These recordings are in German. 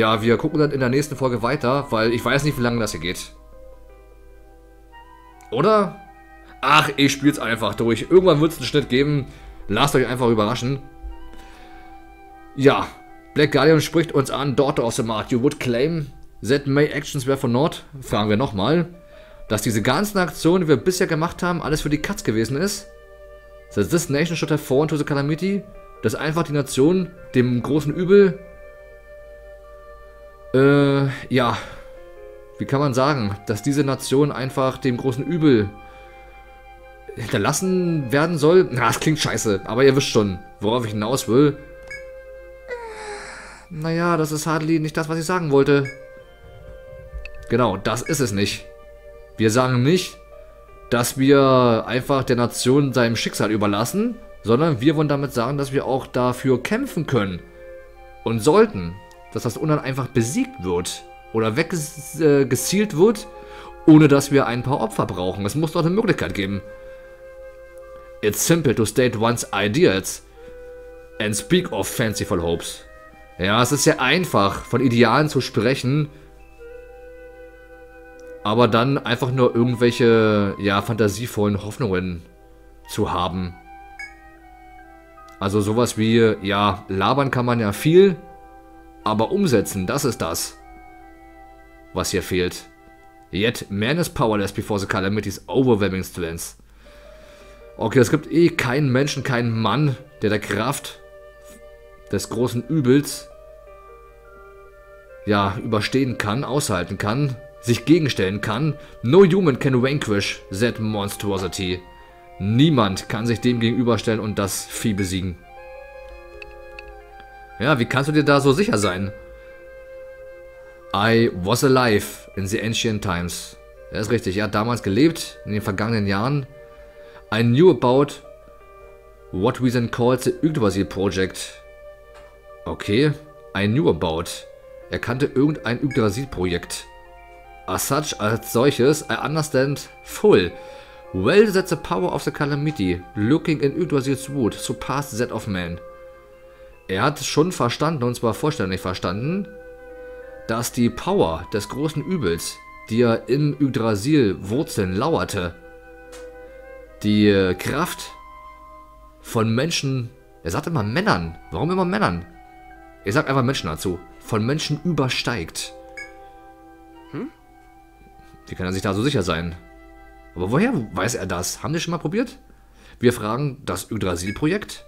Ja, wir gucken dann in der nächsten Folge weiter, weil ich weiß nicht, wie lange das hier geht. Oder? Ach, ich spiel's einfach durch. Irgendwann wird es einen Schnitt geben. Lasst euch einfach überraschen. Ja, Black Guardian spricht uns an. Daughter of the Mart, you would claim that May actions were for Nord? Fragen wir nochmal. Dass diese ganzen Aktionen, die wir bisher gemacht haben, alles für die Katz gewesen ist? That this nation should have fallen to the calamity? Dass einfach die Nation dem großen Übel äh, ja, wie kann man sagen, dass diese Nation einfach dem großen Übel hinterlassen werden soll? Na, das klingt scheiße, aber ihr wisst schon, worauf ich hinaus will. Naja, das ist hardly nicht das, was ich sagen wollte. Genau, das ist es nicht. Wir sagen nicht, dass wir einfach der Nation seinem Schicksal überlassen, sondern wir wollen damit sagen, dass wir auch dafür kämpfen können und sollten dass das Unheil einfach besiegt wird oder weggezielt wird, ohne dass wir ein paar Opfer brauchen. Es muss doch eine Möglichkeit geben. It's simple to state one's ideals and speak of fanciful hopes. Ja, es ist sehr einfach, von Idealen zu sprechen, aber dann einfach nur irgendwelche, ja, fantasievollen Hoffnungen zu haben. Also sowas wie, ja, labern kann man ja viel, aber umsetzen, das ist das, was hier fehlt. Yet man is powerless before the calamity's overwhelming strength. Okay, es gibt eh keinen Menschen, keinen Mann, der der Kraft des großen Übels ja, überstehen kann, aushalten kann, sich gegenstellen kann. No human can vanquish that monstrosity. Niemand kann sich dem gegenüberstellen und das Vieh besiegen. Ja, wie kannst du dir da so sicher sein? I was alive in the ancient times. Er ist richtig, er hat damals gelebt, in den vergangenen Jahren. I knew about what we then called the Yggdrasil Project. Okay, I knew about. Er kannte irgendein Yggdrasil-Projekt. As such, als solches, I understand full. Well that the power of the calamity, looking in Yggdrasil's wood, surpassed that of man. Er hat schon verstanden, und zwar vollständig verstanden, dass die Power des großen Übels, die er im Yggdrasil Wurzeln lauerte, die Kraft von Menschen, er sagt immer Männern, warum immer Männern? Er sagt einfach Menschen dazu, von Menschen übersteigt. Hm? Wie kann er sich da so sicher sein? Aber woher weiß er das? Haben die schon mal probiert? Wir fragen das Yggdrasil-Projekt.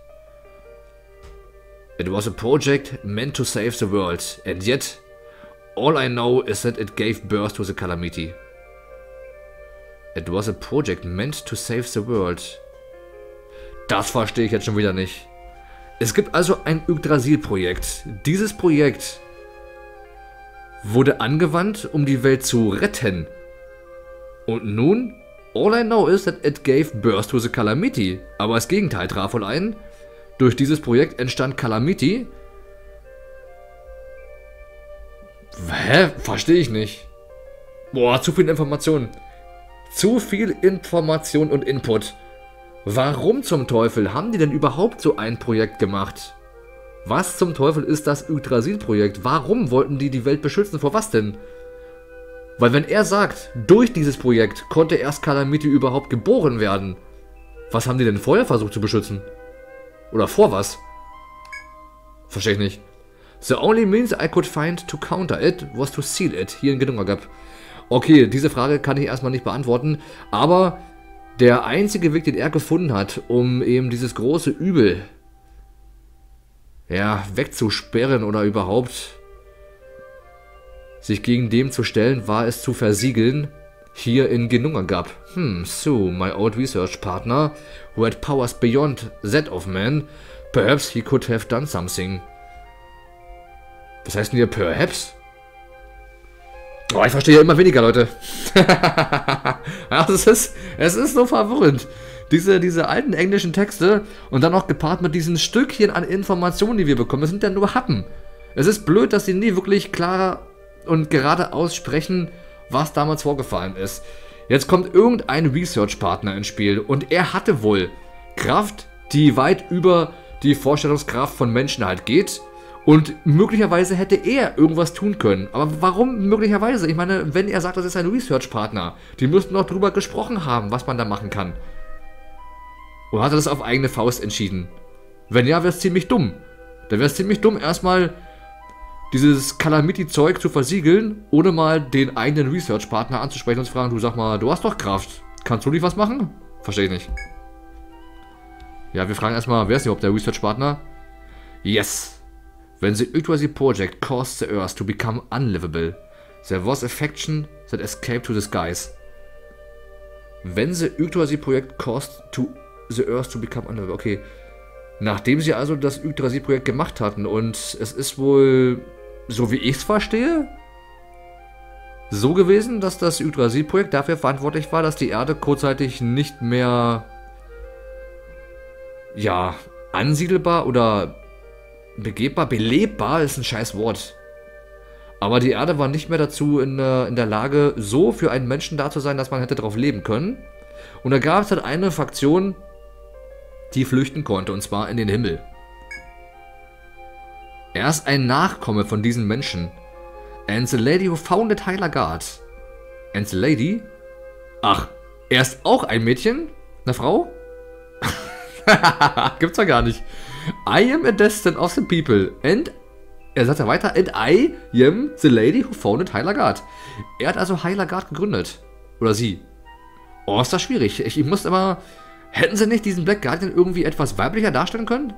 It was a project meant to save the world, and yet all I know is that it gave birth to the calamity. It was a project meant to save the world. Das verstehe ich jetzt schon wieder nicht. Es gibt also ein Yggdrasil-Projekt. Dieses Projekt wurde angewandt, um die Welt zu retten. Und nun, all I know is that it gave birth to the calamity. Aber das Gegenteil traf wohl ein. Durch dieses Projekt entstand Calamity. Hä? Verstehe ich nicht. Boah, zu viel Information. Zu viel Information und Input. Warum zum Teufel haben die denn überhaupt so ein Projekt gemacht? Was zum Teufel ist das Yggdrasil-Projekt? Warum wollten die die Welt beschützen? Vor was denn? Weil wenn er sagt, durch dieses Projekt konnte erst Calamity überhaupt geboren werden, was haben die denn vorher versucht zu beschützen? Oder vor was? Verstehe ich nicht. The only means I could find to counter it was to seal it hier in Gedungergab. Okay, diese Frage kann ich erstmal nicht beantworten, aber der einzige Weg, den er gefunden hat, um eben dieses große Übel ja, wegzusperren oder überhaupt sich gegen dem zu stellen, war es zu versiegeln hier in Genungagap. Hmm, so, my old research partner, who had powers beyond that of man, perhaps he could have done something. Was heißt denn hier perhaps? Oh, ich verstehe ja immer weniger, Leute. Es ist, es ist so verwirrend. Diese, diese alten englischen Texte und dann noch gepaart mit diesen Stückchen an Informationen, die wir bekommen. Das sind ja nur Happen. Es ist blöd, dass sie nie wirklich klar und gerade aussprechen, was damals vorgefallen ist. Jetzt kommt irgendein Research-Partner ins Spiel und er hatte wohl Kraft, die weit über die Vorstellungskraft von Menschen halt geht Und möglicherweise hätte er irgendwas tun können. Aber warum möglicherweise? Ich meine, wenn er sagt, das ist ein Research-Partner, die müssten doch drüber gesprochen haben, was man da machen kann. Oder hat er das auf eigene Faust entschieden? Wenn ja, wäre es ziemlich dumm. Dann wäre es ziemlich dumm, erstmal dieses Calamity-Zeug zu versiegeln, ohne mal den eigenen Research-Partner anzusprechen und zu fragen, du sag mal, du hast doch Kraft. Kannst du nicht was machen? Verstehe ich nicht. Ja, wir fragen erstmal, wer ist überhaupt der Research-Partner? Yes. When the Yggdrasil project caused the Earth to become unlivable, there was a faction that escaped to the skies. Wenn the Yggdrasil project caused to the Earth to become unlivable, okay. Nachdem sie also das Yggdrasil-Projekt gemacht hatten und es ist wohl, so wie ich es verstehe, so gewesen, dass das Yggdrasil-Projekt dafür verantwortlich war, dass die Erde kurzzeitig nicht mehr, ja, ansiedelbar oder begebbar, belebbar ist ein scheiß Wort. Aber die Erde war nicht mehr dazu in, in der Lage, so für einen Menschen da zu sein, dass man hätte drauf leben können. Und da gab es halt eine Fraktion, die flüchten konnte, und zwar in den Himmel. Er ist ein Nachkomme von diesen Menschen. And the lady who founded Heilagard. And the lady? Ach, er ist auch ein Mädchen? Eine Frau? Gibt's ja gar nicht. I am a descendant of the people. And, er sagt ja weiter, and I am the lady who founded Heilagard. Er hat also Heilagard gegründet. Oder sie. Oh, ist das schwierig. Ich, ich muss immer Hätten sie nicht diesen Black Guardian irgendwie etwas weiblicher darstellen können?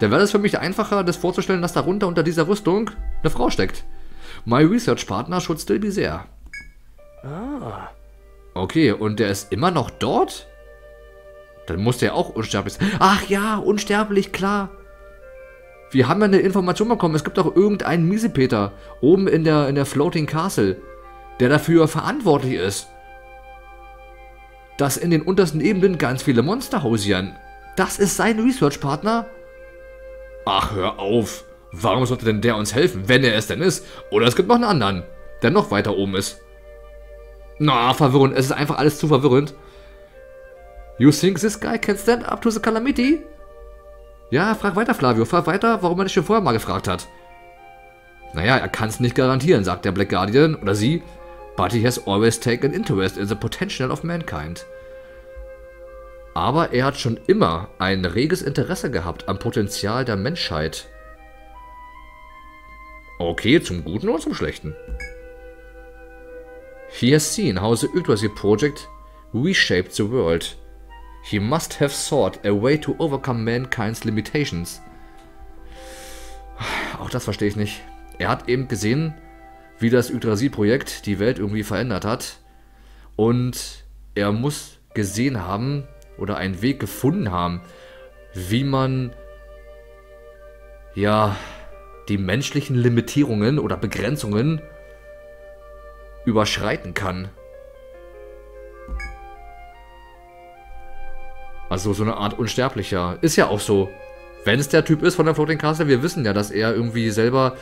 Dann wäre es für mich einfacher, das vorzustellen, dass darunter unter dieser Rüstung eine Frau steckt. My Research Partner should still be there. Ah. Okay, und der ist immer noch dort? Dann muss der auch unsterblich sein. Ach ja, unsterblich, klar. Wir haben ja eine Information bekommen, es gibt doch irgendeinen Miesepeter oben in der, in der Floating Castle, der dafür verantwortlich ist dass in den untersten Ebenen ganz viele Monster hausieren. Das ist sein Research-Partner? Ach, hör auf. Warum sollte denn der uns helfen, wenn er es denn ist? Oder es gibt noch einen anderen, der noch weiter oben ist. Na, verwirrend. Es ist einfach alles zu verwirrend. You think this guy can stand up to the calamity? Ja, frag weiter, Flavio. Frag weiter, warum er nicht schon vorher mal gefragt hat. Naja, er kann es nicht garantieren, sagt der Black Guardian oder sie but he has always taken interest in the potential of mankind. Aber er hat schon immer ein reges Interesse gehabt am Potenzial der Menschheit. Okay, zum Guten oder zum Schlechten? He has seen how the Yggdrasil project reshaped the world. He must have sought a way to overcome mankind's limitations. Auch das verstehe ich nicht. Er hat eben gesehen, wie das Yggdrasil-Projekt die Welt irgendwie verändert hat. Und er muss gesehen haben oder einen Weg gefunden haben, wie man ja die menschlichen Limitierungen oder Begrenzungen überschreiten kann. Also so eine Art Unsterblicher. Ist ja auch so. Wenn es der Typ ist von der Floating Castle, wir wissen ja, dass er irgendwie selber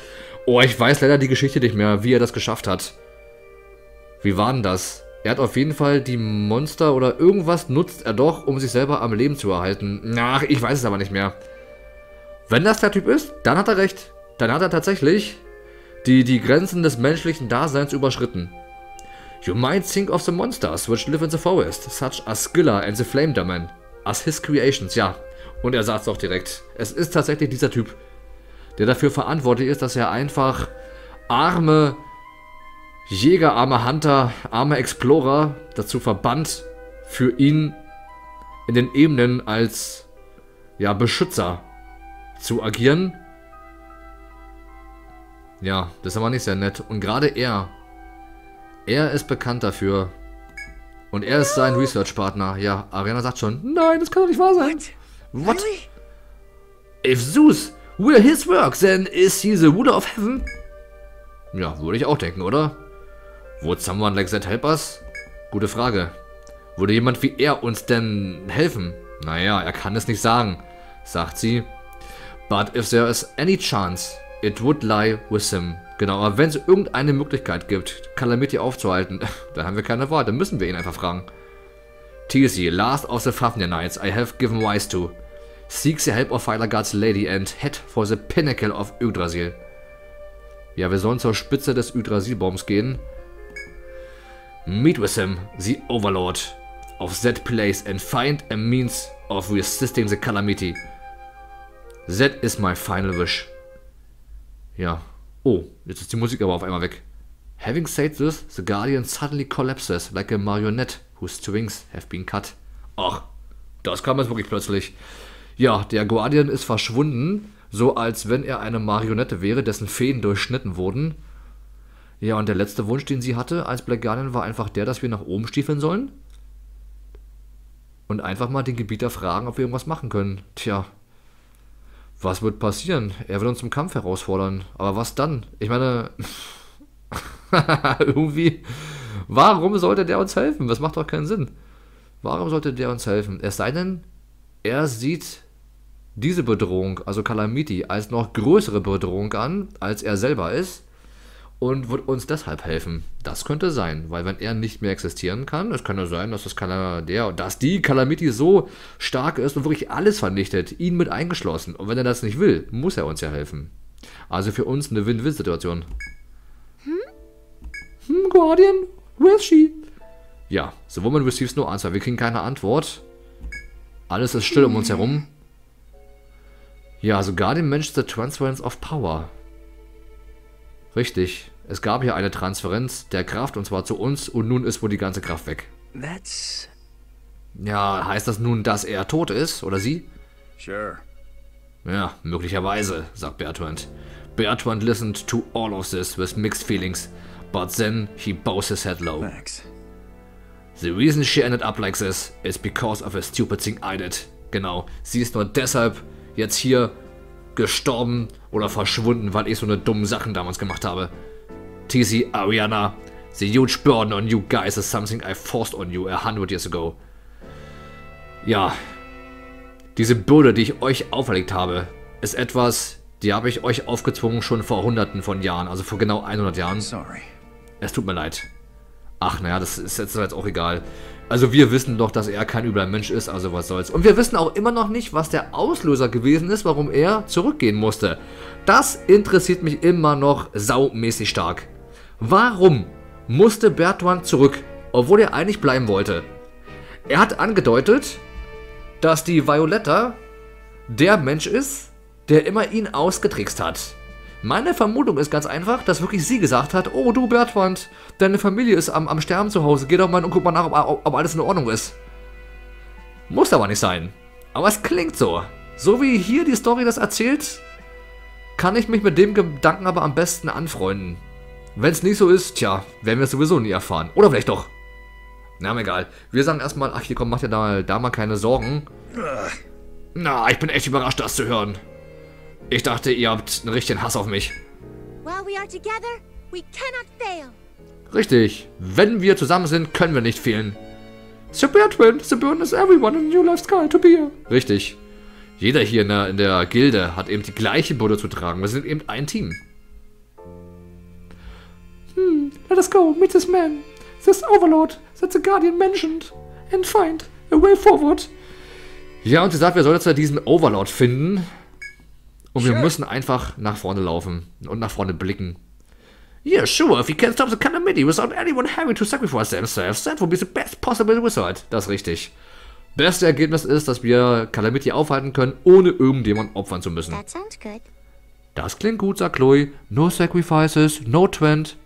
Oh, ich weiß leider die Geschichte nicht mehr, wie er das geschafft hat. Wie war denn das? Er hat auf jeden Fall die Monster oder irgendwas nutzt er doch, um sich selber am Leben zu erhalten. Ach, ich weiß es aber nicht mehr. Wenn das der Typ ist, dann hat er recht. Dann hat er tatsächlich die, die Grenzen des menschlichen Daseins überschritten. You might think of the monsters which live in the forest, such as Scylla and the Flame Demon, as his creations, ja. Und er sagt es auch direkt. Es ist tatsächlich dieser Typ der dafür verantwortlich ist, dass er einfach arme Jäger, arme Hunter, arme Explorer dazu verbannt, für ihn in den Ebenen als ja, Beschützer zu agieren. Ja, das ist aber nicht sehr nett. Und gerade er, er ist bekannt dafür. Und er ist sein Research-Partner. Ja, Arena sagt schon, nein, das kann doch nicht wahr sein. What? What? If Zeus Will his work, then is he the ruler of heaven? Ja, würde ich auch denken, oder? Would someone like that help us? Gute Frage. Würde jemand wie er uns denn helfen? Naja, er kann es nicht sagen, sagt sie. But if there is any chance, it would lie with him. Genau, aber wenn es irgendeine Möglichkeit gibt, Calamity aufzuhalten, dann haben wir keine Wahl, dann müssen wir ihn einfach fragen. TC, last of the Fafnir Knights I have given wise to. Seek the help of Phyla God's Lady and head for the pinnacle of Yggdrasil. Ja, wir sollen zur Spitze des Yggdrasil-Baums gehen. Meet with him, the Overlord of that place and find a means of resisting the calamity. That is my final wish. Ja. Oh, jetzt ist die Musik aber auf einmal weg. Having said this, the Guardian suddenly collapses like a marionette whose strings have been cut. Ach, das kam jetzt wirklich plötzlich. Ja, der Guardian ist verschwunden, so als wenn er eine Marionette wäre, dessen Fäden durchschnitten wurden. Ja, und der letzte Wunsch, den sie hatte als Black Guardian, war einfach der, dass wir nach oben stiefeln sollen. Und einfach mal den Gebieter fragen, ob wir irgendwas machen können. Tja, was wird passieren? Er will uns zum Kampf herausfordern. Aber was dann? Ich meine, irgendwie, warum sollte der uns helfen? Das macht doch keinen Sinn. Warum sollte der uns helfen? Es sei denn, er sieht diese Bedrohung, also Calamity, als noch größere Bedrohung an, als er selber ist und wird uns deshalb helfen. Das könnte sein, weil wenn er nicht mehr existieren kann, es könnte sein, dass das Kal der, dass die Calamity so stark ist und wirklich alles vernichtet, ihn mit eingeschlossen. Und wenn er das nicht will, muss er uns ja helfen. Also für uns eine Win-Win-Situation. Hm? Hm, Guardian? Where is she? Ja, the woman receives no answer. Wir kriegen keine Antwort. Alles ist still um uns herum. Ja, sogar dem Mensch the Transference of Power. Richtig. Es gab hier eine Transferenz der Kraft und zwar zu uns und nun ist wohl die ganze Kraft weg. That's. Ja, heißt das nun, dass er tot ist oder sie? Sure. Ja, möglicherweise, sagt Bertrand. Bertrand listened to all of this with mixed feelings, but then he bows his head low. Thanks. The reason she ended up like this is because of a stupid thing I did. Genau, sie ist nur deshalb jetzt hier gestorben oder verschwunden, weil ich so eine dumme Sachen damals gemacht habe. TC Ariana, the huge burden on you guys is something I forced on you a hundred years ago. Ja, diese Bürde, die ich euch auferlegt habe, ist etwas, die habe ich euch aufgezwungen schon vor hunderten von Jahren, also vor genau 100 Jahren. Sorry. Es tut mir leid. Ach, naja, das ist jetzt auch egal. Also wir wissen doch, dass er kein übler Mensch ist, also was soll's. Und wir wissen auch immer noch nicht, was der Auslöser gewesen ist, warum er zurückgehen musste. Das interessiert mich immer noch saumäßig stark. Warum musste Bertrand zurück, obwohl er eigentlich bleiben wollte? Er hat angedeutet, dass die Violetta der Mensch ist, der immer ihn ausgetrickst hat. Meine Vermutung ist ganz einfach, dass wirklich sie gesagt hat, oh du Bertrand, deine Familie ist am, am Sterben zu Hause, geh doch mal und guck mal nach, ob, ob alles in Ordnung ist. Muss aber nicht sein. Aber es klingt so. So wie hier die Story das erzählt, kann ich mich mit dem Gedanken aber am besten anfreunden. Wenn es nicht so ist, tja, werden wir es sowieso nie erfahren. Oder vielleicht doch. Na, mir egal. Wir sagen erstmal, ach hier komm, mach dir da mal, da mal keine Sorgen. Na, ich bin echt überrascht, das zu hören. Ich dachte, ihr habt einen richtigen Hass auf mich. Richtig. Wenn wir zusammen sind, können wir nicht fehlen. Sir Bertrand, the burden is everyone in New Life Sky to be here. Richtig. Jeder hier in der, in der Gilde hat eben die gleiche Bürde zu tragen. Wir sind eben ein Team. Let us go, meet this man. This overlord that the Guardian mentioned. And find a way forward. Ja, und sie sagt, wir sollen jetzt diesen Overlord finden. Und wir Sure. müssen einfach nach vorne laufen und nach vorne blicken. Yeah, sure, if we can stop the calamity without anyone having to sacrifice themselves, that would be the best possible result. Das ist richtig. Beste Ergebnis ist, dass wir Calamity aufhalten können, ohne irgendjemand opfern zu müssen. That sounds good. Das klingt gut, sagt Chloe. No sacrifices, no Twent.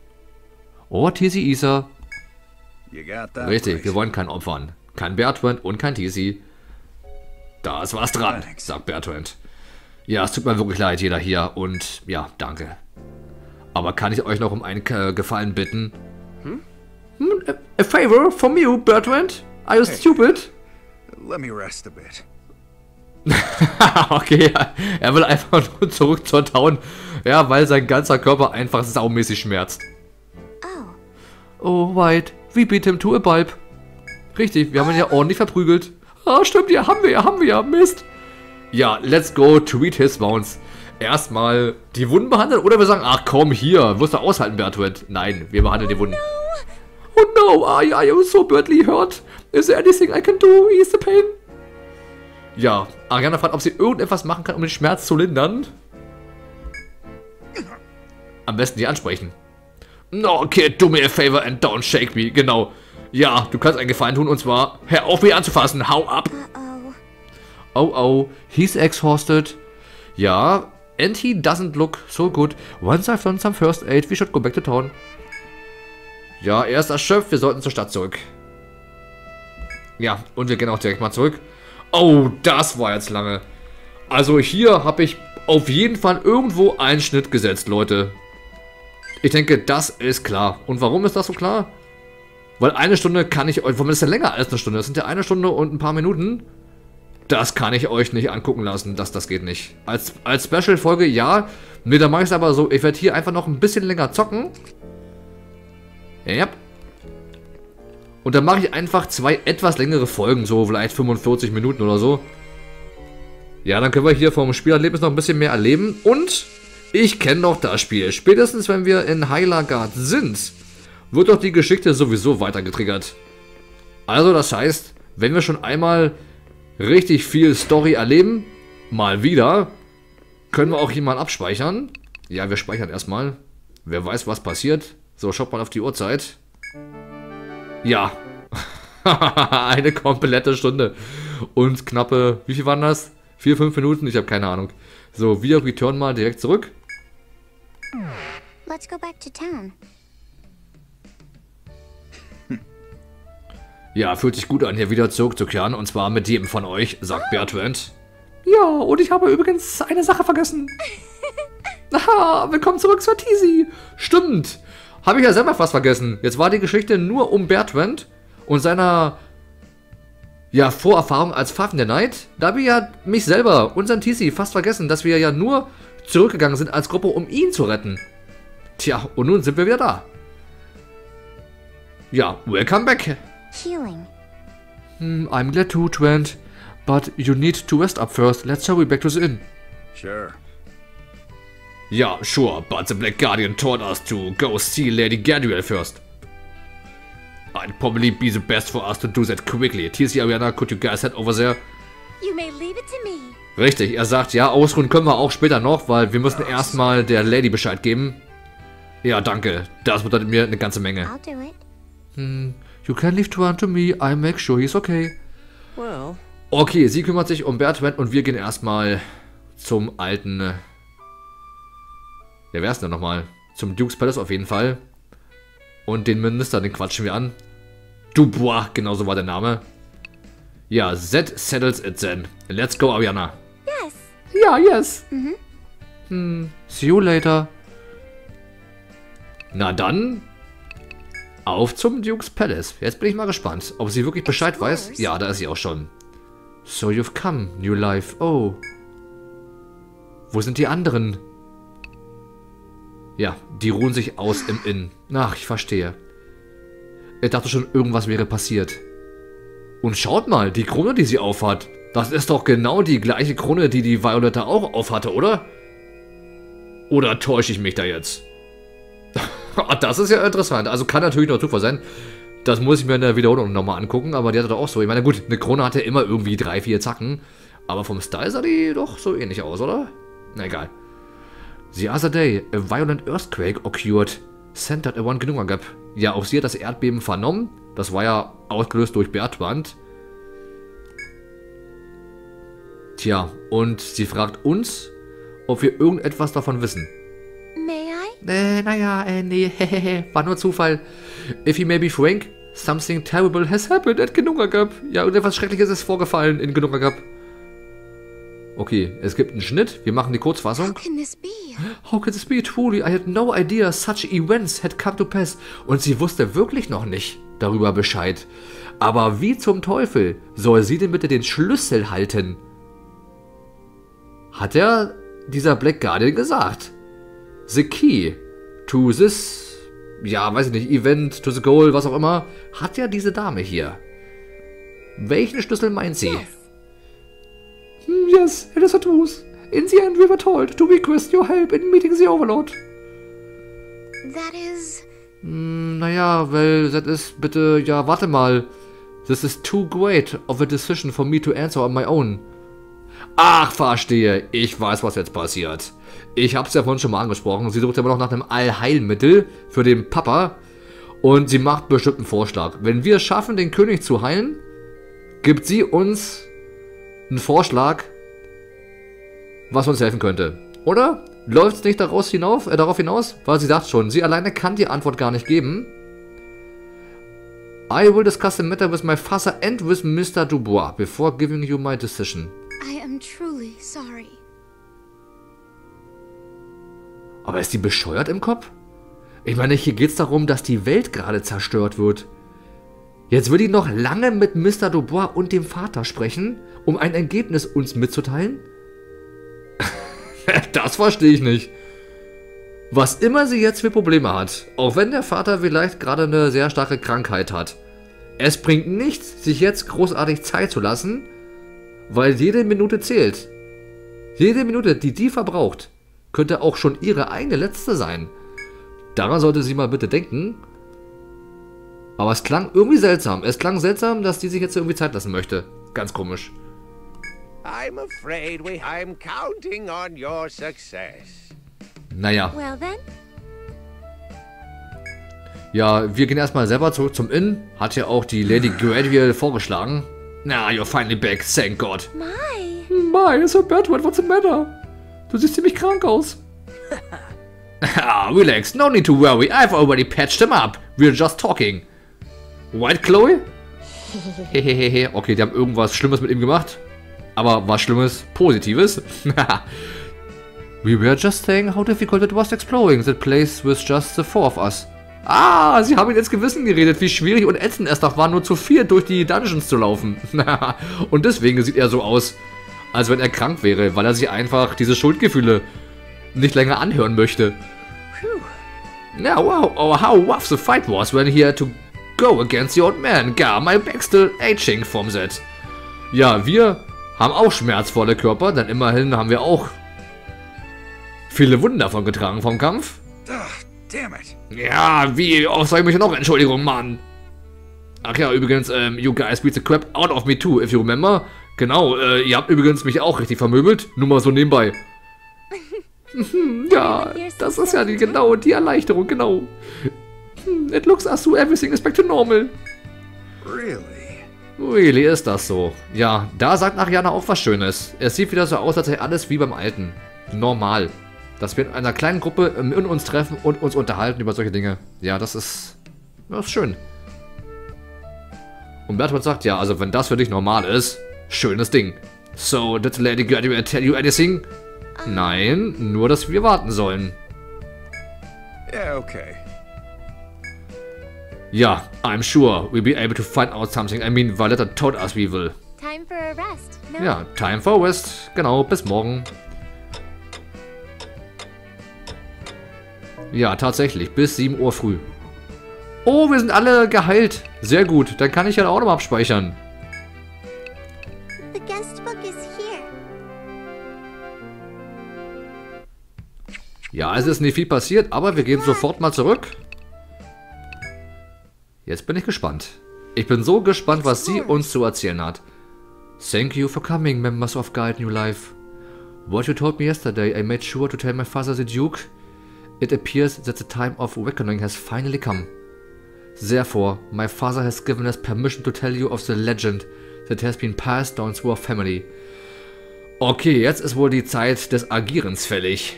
Or TC Isa. Richtig, wir wollen kein Opfern. Kein Bertrand und kein. Da ist was dran, sagt Bertrand. Ja, es tut mir wirklich leid, jeder hier. Und ja, danke. Aber kann ich euch noch um einen K Gefallen bitten? Hm? A, a favor from you, Bertrand? Are you stupid? Let me rest a bit. okay, er will einfach nur zurück zur Town. Ja, weil sein ganzer Körper einfach saumäßig schmerzt. Oh, Oh, White, we beat him to a bulb. Richtig, wir haben ihn ja ordentlich verprügelt. Ah, stimmt, ja, haben wir ja, haben wir ja, Mist. Ja, let's go treat his wounds. Erstmal die Wunden behandeln oder wir sagen, ach komm, hier, wirst du aushalten, Bertrand. Nein, wir behandeln die Wunden. Oh no, are, are you so badly hurt? Is there anything I can do? Ease the pain? Ja, Ariana fragt, ob sie irgendetwas machen kann, um den Schmerz zu lindern. Am besten die ansprechen. No, kid, do me a favor and don't shake me. Genau. Ja, du kannst einen Gefallen tun und zwar, hör auf mich anzufassen, hau ab. Oh oh, he's exhausted. Ja, and he doesn't look so good. Once I've done some first aid, we should go back to town. Ja, er ist erschöpft, wir sollten zur Stadt zurück. Ja, und wir gehen auch direkt mal zurück. Oh, das war jetzt lange. Also hier habe ich auf jeden Fall irgendwo einen Schnitt gesetzt, Leute. Ich denke, das ist klar. Und warum ist das so klar? Weil eine Stunde kann ich euch... Warum ist ja länger als eine Stunde? Das sind ja eine Stunde und ein paar Minuten. Das kann ich euch nicht angucken lassen. Das, das geht nicht. Als, als Special-Folge, ja. Ne, da mache ich es aber so. Ich werde hier einfach noch ein bisschen länger zocken. Ja. Und dann mache ich einfach zwei etwas längere Folgen. So vielleicht 45 Minuten oder so. Ja, dann können wir hier vom Spielerlebnis noch ein bisschen mehr erleben. Und ich kenne doch das Spiel. Spätestens, wenn wir in Heilagard sind, wird doch die Geschichte sowieso weiter getriggert. Also das heißt, wenn wir schon einmal richtig viel Story erleben, mal wieder, können wir auch hier mal abspeichern. Ja, wir speichern erstmal. Wer weiß, was passiert. So, schaut mal auf die Uhrzeit. Ja. Eine komplette Stunde. Und knappe, wie viel waren das? Vier, fünf Minuten? Ich habe keine Ahnung. So, wir return mal direkt zurück. Let's go back to town. Ja, fühlt sich gut an, hier wieder zurückzukehren. Und zwar mit jedem von euch, sagt Bertrand. Ja, und ich habe übrigens eine Sache vergessen. Aha, willkommen zurück zur Tisi. Stimmt. Habe ich ja selber fast vergessen. Jetzt war die Geschichte nur um Bertrand und seiner ja, Vorerfahrung als Pfaffen der Night. Da habe ich ja mich selber, unseren Tisi, fast vergessen, dass wir ja nur zurückgegangen sind als Gruppe, um ihn zu retten. Tja, und nun sind wir wieder da. Ja, welcome back. Healing. Hmm, I'm glad to, Trent. But you need to rest up first. Let's hurry back to the inn. Sure. Yeah, sure, but the Black Guardian told us to go see Lady Gadriel first. I'd probably be the best for us to do that quickly. TC Ariana, could you guys head over there? You may leave it to me. Richtig, er sagt, ja, ausruhen können wir auch später noch, weil wir müssen erstmal der Lady Bescheid geben. Ja, danke. Das bedeutet mir eine ganze Menge. It. You can leave Tuan to me, I make sure he's okay. Well, Okay, sie kümmert sich um Bertrand und wir gehen erstmal zum alten... äh, Ja, wer ist denn nochmal? Zum Duke's Palace auf jeden Fall. Und den Minister, den quatschen wir an. Dubois, genau so war der Name. Ja, Z settles it then. Let's go, Ariana. Ja, yes. Hm, see you later. Na dann, auf zum Duke's Palace. Jetzt bin ich mal gespannt, ob sie wirklich Bescheid weiß. Ja, da ist sie auch schon. So you've come, New Life. Oh. Wo sind die anderen? Ja, die ruhen sich aus im Inn. Ach, ich verstehe. Ich dachte schon, irgendwas wäre passiert. Und schaut mal, die Krone, die sie aufhat. Das ist doch genau die gleiche Krone, die die Violetta auch aufhatte, oder? Oder täusche ich mich da jetzt? Das ist ja interessant. Also kann natürlich noch Zufall sein. Das muss ich mir in der Wiederholung nochmal angucken, aber die hatte doch auch so. Ich meine, gut, eine Krone hatte immer irgendwie drei, vier Zacken. Aber vom Style sah die doch so ähnlich aus, oder? Na egal. The other day, a violent earthquake occurred, centered around Gnungagap. Ja, auch sie hat das Erdbeben vernommen. Das war ja ausgelöst durch Bertrand. Tja, und sie fragt uns, ob wir irgendetwas davon wissen. May I? Äh, naja, äh, nee, hehehe, war nur Zufall. If you may be frank, something terrible has happened at Gnungagap. Ja, irgendetwas Schreckliches ist vorgefallen in Gnungagap. Okay, es gibt einen Schnitt, wir machen die Kurzfassung. How can this be? How could this be truly? I had no idea such events had come to pass. Und sie wusste wirklich noch nicht darüber Bescheid. Aber wie zum Teufel soll sie denn bitte den Schlüssel halten? Hat er dieser Black Guardian gesagt? The key to this, ja, weiß ich nicht, Event, to the goal, was auch immer, hat ja diese Dame hier. Welchen Schlüssel meint sie? Yes, it is a truth. In the end, we were told to request your help in meeting the Overlord. That is. Hm, naja, weil das ist bitte, ja, warte mal. This is too great of a decision for me to answer on my own. Ach, verstehe. Ich weiß, was jetzt passiert. Ich habe es ja vorhin schon mal angesprochen. Sie sucht immer noch nach einem Allheilmittel für den Papa. Und sie macht bestimmt einen Vorschlag. Wenn wir es schaffen, den König zu heilen, gibt sie uns einen Vorschlag, was uns helfen könnte. Oder? Läuft es nicht daraus hinauf, äh, darauf hinaus? Weil sie sagt schon, sie alleine kann die Antwort gar nicht geben. I will discuss the matter with my father and with Mr. Dubois before giving you my decision. I am truly sorry. Aber ist die bescheuert im Kopf? Ich meine, hier geht es darum, dass die Welt gerade zerstört wird. Jetzt will die noch lange mit Mr. Dubois und dem Vater sprechen, um ein Ergebnis uns mitzuteilen? das verstehe ich nicht. Was immer sie jetzt für Probleme hat, auch wenn der Vater vielleicht gerade eine sehr starke Krankheit hat. Es bringt nichts, sich jetzt großartig Zeit zu lassen, weil jede Minute zählt. Jede Minute, die die verbraucht, könnte auch schon ihre eigene letzte sein. Daran sollte sie mal bitte denken. Aber es klang irgendwie seltsam. Es klang seltsam, dass die sich jetzt irgendwie Zeit lassen möchte. Ganz komisch. I'm afraid we I'm counting on your success. Naja. Well then, Ja, wir gehen erstmal selber zurück zum Inn. Hat ja auch die Lady Gradual vorgeschlagen. Na, you're finally back, thank God. my. My, Sir Bertrand, what's the matter? Du siehst ziemlich krank aus. ah, relax, no need to worry. I've already patched him up. We're just talking. White Chloe? Hehehehe. okay, die haben irgendwas Schlimmes mit ihm gemacht. Aber was Schlimmes? Positives. We were just saying how difficult it was exploring that place with just the four of us. Ah, sie haben ihn ins Gewissen geredet, wie schwierig und ätzend es doch war, nur zu viert durch die Dungeons zu laufen. und deswegen sieht er so aus, als wenn er krank wäre, weil er sich einfach diese Schuldgefühle nicht länger anhören möchte. Now, wow, oh, how rough the fight was when he had to go against the old man. God, my back's still aching from that. Ja, wir haben auch schmerzvolle Körper, denn immerhin haben wir auch viele Wunden davon getragen vom Kampf. Damn it. Ja, wie oft soll ich mich noch Entschuldigung, Mann? Ach ja, übrigens, ähm, you guys beat the crap out of me too, if you remember. Genau, äh, ihr habt übrigens mich auch richtig vermöbelt. Nur mal so nebenbei. ja, das ist ja die, genau die Erleichterung, genau. It looks as though everything is back to normal. Really? Really ist das so. Ja, da sagt Ariana auch was Schönes. Es sieht wieder so aus, als sei alles wie beim Alten. Normal. Dass wir in einer kleinen Gruppe ähm, in uns treffen und uns unterhalten über solche Dinge. Ja, das ist, das ist schön. Und Bertolt sagt, ja, also wenn das für dich normal ist, schönes Ding. So, did the lady graduate tell you anything? Nein, nur, dass wir warten sollen. Yeah, okay. Ja, I'm sure we'll be able to find out something. I mean, Valletta told us we will. Time for a rest. No? Ja, time for rest. Genau, bis morgen. Ja, tatsächlich, bis 7 Uhr früh. Oh, wir sind alle geheilt. Sehr gut, dann kann ich ja auch nochmal abspeichern. The guest book is here. Ja, es ist nicht viel passiert, aber wir gehen sofort mal zurück. Jetzt bin ich gespannt. Ich bin so gespannt, was sie uns zu erzählen hat. Thank you for coming, members of Guide New Life. What you told me yesterday, I made sure to tell my father the Duke. It appears that the time of reckoning has finally come. Therefore, my father has given us permission to tell you of the legend that has been passed down through our family. Okay, jetzt ist wohl die Zeit des Agierens fällig.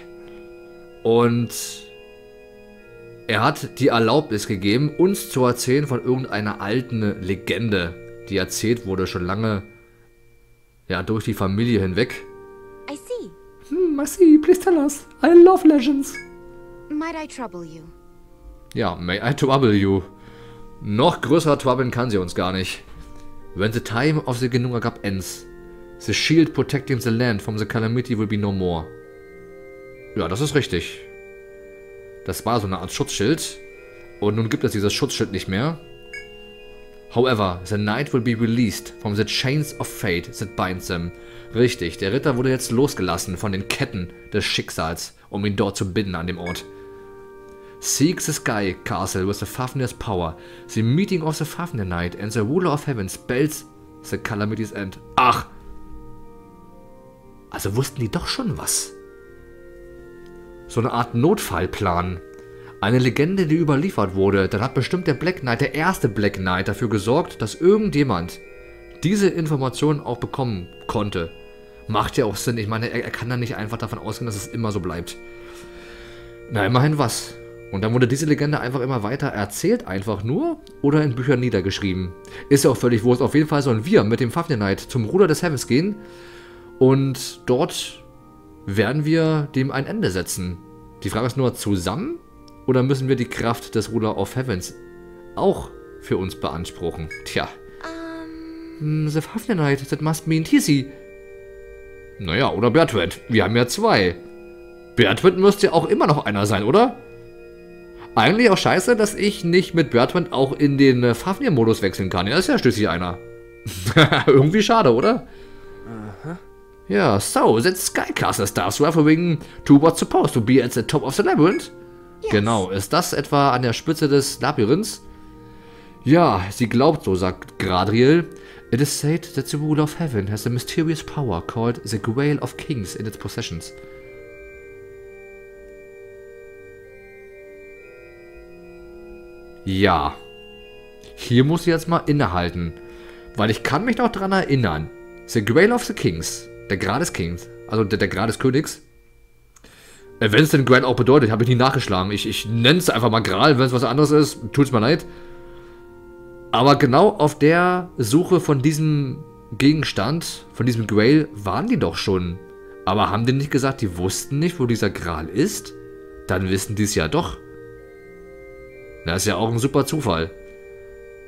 Und er hat die Erlaubnis gegeben, uns zu erzählen von irgendeiner alten Legende, die erzählt wurde schon lange ja, durch die Familie hinweg. I see. Hm, I see, please tell us. I love legends. Might I trouble you? Ja, may I trouble you. Noch größer troublen kann sie uns gar nicht. When the time of the Genungagap ends, the shield protecting the land from the calamity will be no more. Ja, das ist richtig. Das war so eine Art Schutzschild. Und nun gibt es dieses Schutzschild nicht mehr. However, the knight will be released from the chains of fate that binds them. Richtig, der Ritter wurde jetzt losgelassen von den Ketten des Schicksals, um ihn dort zu binden an dem Ort. Seek the sky castle with the Fafnir's power. The meeting of the Fafnir Knight and the ruler of heaven spells the calamity's end. Ach! Also wussten die doch schon was. So eine Art Notfallplan. Eine Legende, die überliefert wurde. Dann hat bestimmt der Black Knight, der erste Black Knight, dafür gesorgt, dass irgendjemand diese Informationen auch bekommen konnte. Macht ja auch Sinn. Ich meine, er, er kann da nicht einfach davon ausgehen, dass es immer so bleibt. Na, immerhin was. Und dann wurde diese Legende einfach immer weiter erzählt, einfach nur, oder in Büchern niedergeschrieben. Ist ja auch völlig wurscht. Auf jeden Fall sollen wir mit dem Fafnir Knight zum Ruder des Heavens gehen. Und dort werden wir dem ein Ende setzen. Die Frage ist nur, zusammen? Oder müssen wir die Kraft des Ruler of Heavens auch für uns beanspruchen? Tja. Um, Hm, The Fafnir Knight, that must mean Tisi. Naja, oder Bertrand. Wir haben ja zwei. Bertrand müsste ja auch immer noch einer sein, oder? Eigentlich auch scheiße, dass ich nicht mit Bertrand auch in den äh, Fafnir-Modus wechseln kann. Er ist ja schließlich einer. Irgendwie schade, oder? Ja, so, that Skycaster starts referring to what's supposed to be at the top of the labyrinth. yes. Genau, ist das etwa an der Spitze des Labyrinths? Ja, sie glaubt so, sagt Gradriel. It is said that the ruler of heaven has a mysterious power called the Grail of Kings in its possessions. Ja. Hier muss ich jetzt mal innehalten. Weil ich kann mich noch dran erinnern. The Grail of the Kings. Der Grad des Kings. Also der, der Grad des Königs. Äh, Wenn es denn Grail auch bedeutet, habe ich nie nachgeschlagen. Ich, ich nenne es einfach mal Gral, wenn es was anderes ist, tut's mir leid. Aber genau auf der Suche von diesem Gegenstand, von diesem Grail, waren die doch schon. Aber haben die nicht gesagt, die wussten nicht, wo dieser Gral ist? Dann wissen die es ja doch. Das ist ja auch ein super Zufall.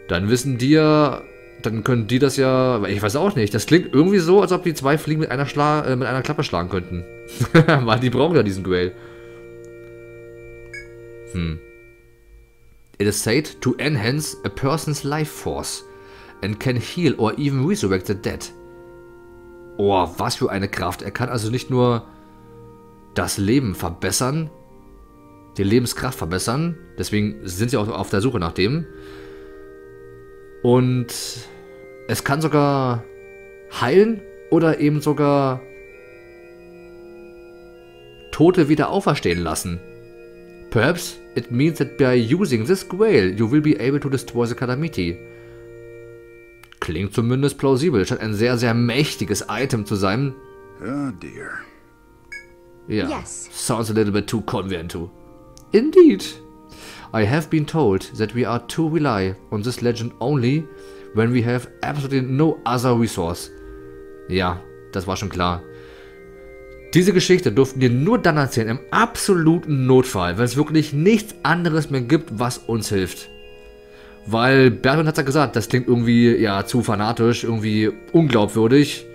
Dann wissen die ja, dann können die das ja, ich weiß auch nicht. Das klingt irgendwie so, als ob die zwei Fliegen mit einer, Schla äh, mit einer Klappe schlagen könnten. Weil die brauchen ja diesen Grail. Hm. It is said to enhance a person's life force and can heal or even resurrect the dead. Oh, was für eine Kraft. Er kann also nicht nur das Leben verbessern, die Lebenskraft verbessern, deswegen sind sie auch auf der Suche nach dem. Und es kann sogar heilen oder eben sogar Tote wieder auferstehen lassen. Perhaps it means that by using this grail you will be able to destroy the Calamity. Klingt zumindest plausibel. Scheint ein sehr, sehr mächtiges Item zu sein. Oh dear. Ja. Yes. Sounds a little bit too convenient. Indeed. I have been told that we are to rely on this legend only when we have absolutely no other resource. Ja, das war schon klar. Diese Geschichte durften wir nur dann erzählen, im absoluten Notfall, wenn es wirklich nichts anderes mehr gibt, was uns hilft. Weil Bertrand hat ja gesagt, das klingt irgendwie ja zu fanatisch, irgendwie unglaubwürdig,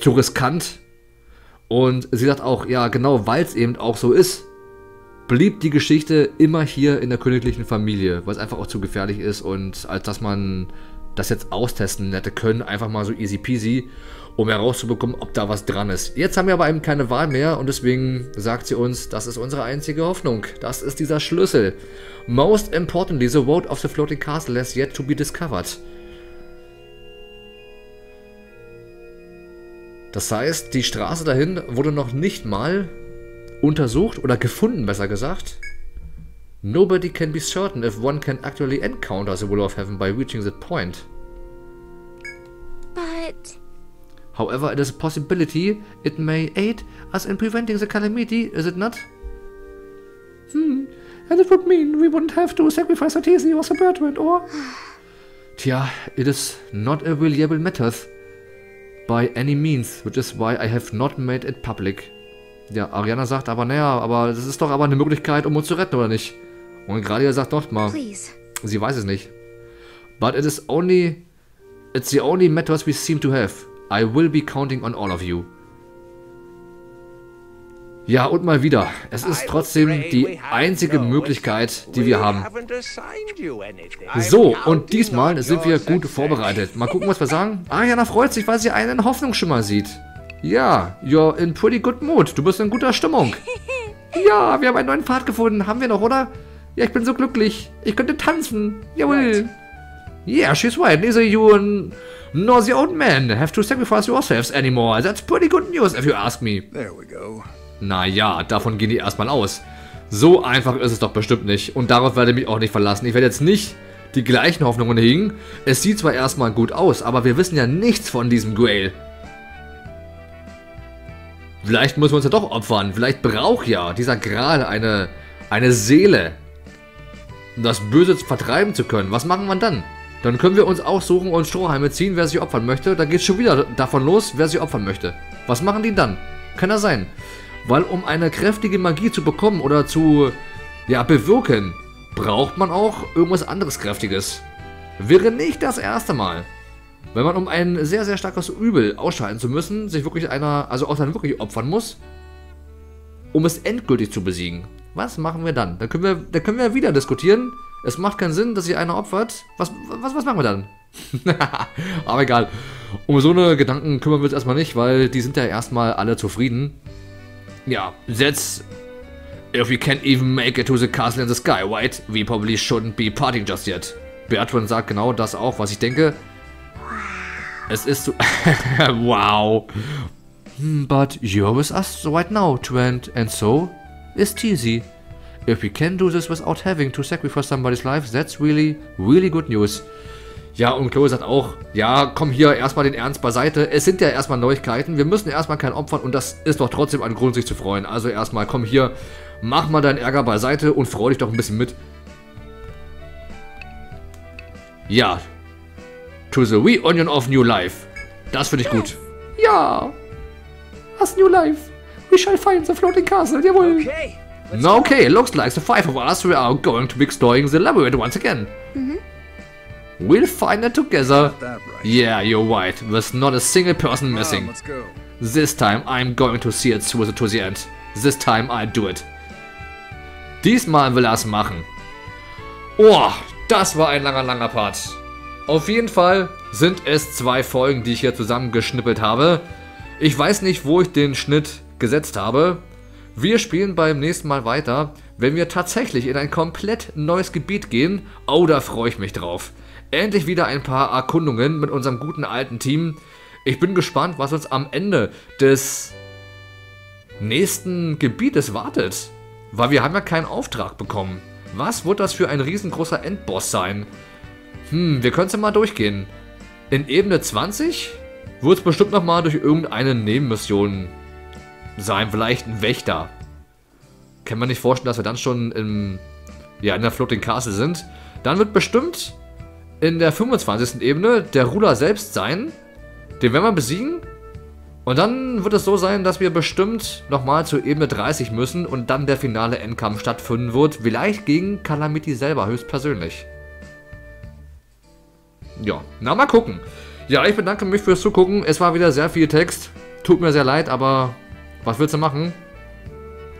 zu riskant. Und sie sagt auch, ja genau, weil es eben auch so ist, blieb die Geschichte immer hier in der königlichen Familie, weil es einfach auch zu gefährlich ist und als dass man das jetzt austesten hätte können, einfach mal so easy peasy, um herauszubekommen, ob da was dran ist. Jetzt haben wir aber eben keine Wahl mehr und deswegen sagt sie uns, das ist unsere einzige Hoffnung. Das ist dieser Schlüssel. Most importantly, the road of the floating castle has yet to be discovered. Das heißt, die Straße dahin wurde noch nicht mal untersucht oder gefunden, besser gesagt. Nobody can be certain if one can actually encounter the will of heaven by reaching that point. But However, it is a possibility it may aid us in preventing the calamity, is it not? Hmm, and it would mean we wouldn't have to sacrifice Artesi or Sir Bertrand, or... Tja, it is not a reliable method by any means, which is why I have not made it public. Ja, Ariana sagt aber, naja, aber das ist doch aber eine Möglichkeit, um uns zu retten, oder nicht? Und Gradia sagt doch mal, please, sie weiß es nicht. But it is only, it's the only method we seem to have. I will be counting on all of you. Ja, und mal wieder. Es ist trotzdem die einzige Möglichkeit, die wir haben. So, und diesmal sind wir gut vorbereitet. Mal gucken, was wir sagen. Ariana freut sich, weil sie einen Hoffnungsschimmer sieht. Ja, you're in pretty good mood. Du bist in guter Stimmung. Ja, wir haben einen neuen Pfad gefunden. Haben wir noch, oder? Ja, ich bin so glücklich. Ich könnte tanzen. Jawohl. Yeah, she's right. Neither you and nor the old man have to sacrifice yourselves anymore. That's pretty good news if you ask me. There we go. Naja, davon gehen die erstmal aus. So einfach ist es doch bestimmt nicht. Und darauf werde ich mich auch nicht verlassen. Ich werde jetzt nicht die gleichen Hoffnungen hegen. Es sieht zwar erstmal gut aus, aber wir wissen ja nichts von diesem Grail. Vielleicht müssen wir uns ja doch opfern. Vielleicht braucht ja dieser Gral eine, eine Seele, um das Böse vertreiben zu können. Was machen wir dann? Dann können wir uns aussuchen und Strohhalme ziehen, wer sich opfern möchte. Da geht schon wieder davon los, wer sich opfern möchte. Was machen die dann? Kann das sein? Weil um eine kräftige Magie zu bekommen oder zu ja, bewirken, braucht man auch irgendwas anderes Kräftiges. Wäre nicht das erste Mal. Wenn man um ein sehr, sehr starkes Übel ausschalten zu müssen, sich wirklich einer, also auch dann wirklich opfern muss, um es endgültig zu besiegen. Was machen wir dann? Da können wir, da können wir wieder diskutieren. Es macht keinen Sinn, dass sich einer opfert. Was, was, was machen wir dann? Aber egal. Um so eine Gedanken kümmern wir uns erstmal nicht, weil die sind ja erstmal alle zufrieden. Ja, that's... If we can't even make it to the castle in the sky, right? We probably shouldn't be partying just yet. Bertrand sagt genau das auch, was ich denke. Es ist so... wow. Hmm, But you're with us right now, Trent, and so is Teasy. If we can do this without having to sacrifice somebody's life, that's really, really good news. Ja, und Chloe sagt auch, ja, komm hier erstmal den Ernst beiseite. Es sind ja erstmal Neuigkeiten. Wir müssen erstmal kein opfern und das ist doch trotzdem ein Grund, sich zu freuen. Also erstmal, komm hier, mach mal deinen Ärger beiseite und freu dich doch ein bisschen mit. Ja. To the reunion of new life. Das finde ich gut. Ja. As new life. We shall find the floating castle. Jawohl. Okay. No, okay, looks like the five of us we are going to be exploring the labyrinth once again. We'll find it together. Right. Yeah, you're right. There's not a single person on, missing. let's go. This time I'm going to see it through to the end. This time I do it. Diesmal will er es machen. Oh, das war ein langer, langer Part. Auf jeden Fall sind es zwei Folgen, die ich hier zusammengeschnippelt habe. Ich weiß nicht, wo ich den Schnitt gesetzt habe. Wir spielen beim nächsten Mal weiter, wenn wir tatsächlich in ein komplett neues Gebiet gehen. Oh, da freue ich mich drauf. Endlich wieder ein paar Erkundungen mit unserem guten alten Team. Ich bin gespannt, was uns am Ende des nächsten Gebietes wartet. Weil wir haben ja keinen Auftrag bekommen. Was wird das für ein riesengroßer Endboss sein? Hm, wir können es ja mal durchgehen. In Ebene 20 wird es bestimmt nochmal durch irgendeine Nebenmission sein. Vielleicht ein Wächter. Kann man nicht vorstellen, dass wir dann schon im, ja, in der Floating Castle sind. Dann wird bestimmt in der 25. Ebene der Ruler selbst sein. Den werden wir besiegen. Und dann wird es so sein, dass wir bestimmt nochmal zur Ebene 30 müssen und dann der finale Endkampf stattfinden wird. Vielleicht gegen Calamity selber höchstpersönlich. Ja, na mal gucken. Ja, ich bedanke mich fürs Zugucken. Es war wieder sehr viel Text. Tut mir sehr leid, aber was willst du machen?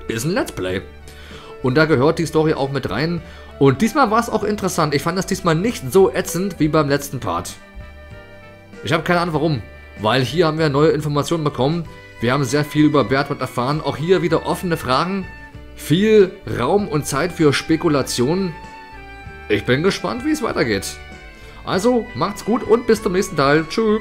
Ist ein Let's Play. Und da gehört die Story auch mit rein. Und diesmal war es auch interessant. Ich fand das diesmal nicht so ätzend wie beim letzten Part. Ich habe keine Ahnung warum. Weil hier haben wir neue Informationen bekommen. Wir haben sehr viel über Bertrand erfahren. Auch hier wieder offene Fragen. Viel Raum und Zeit für Spekulationen. Ich bin gespannt, wie es weitergeht. Also, macht's gut und bis zum nächsten Teil. Tschüss.